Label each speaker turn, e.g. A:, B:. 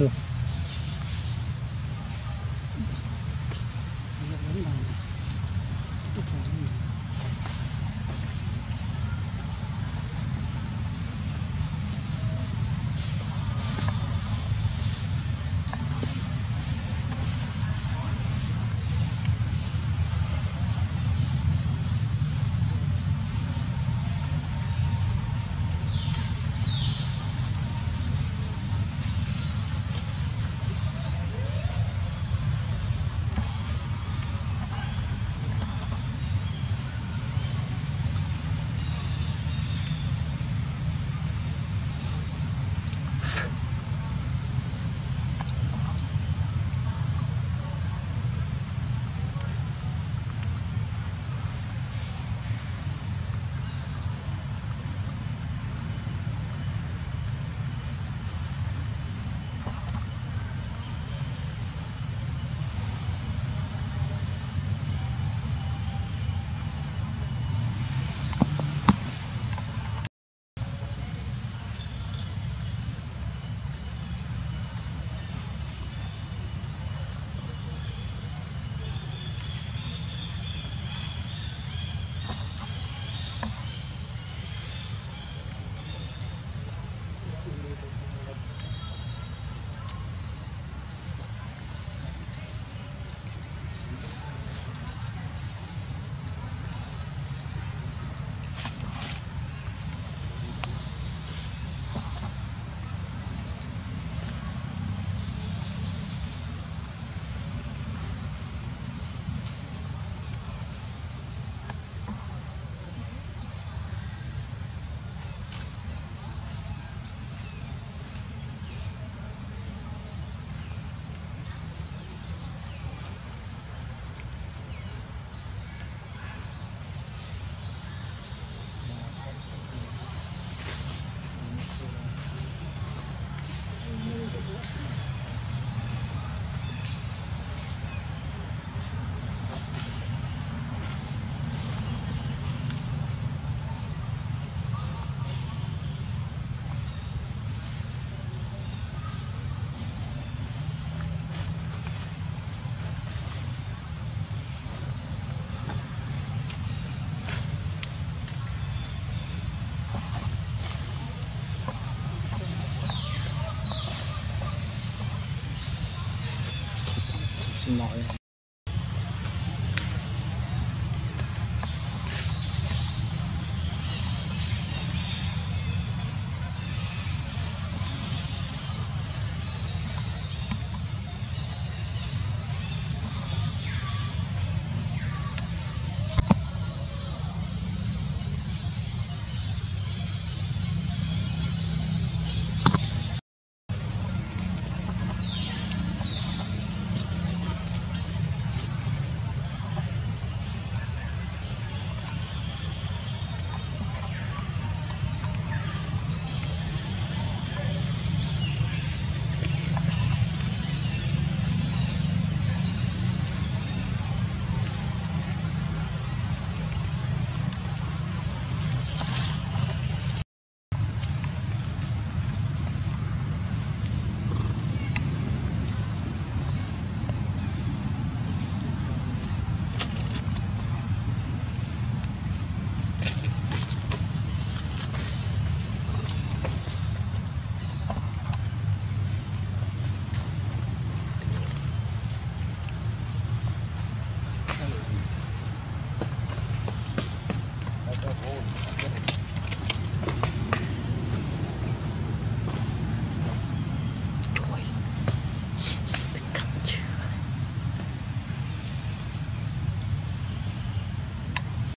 A: Look.
B: 老人。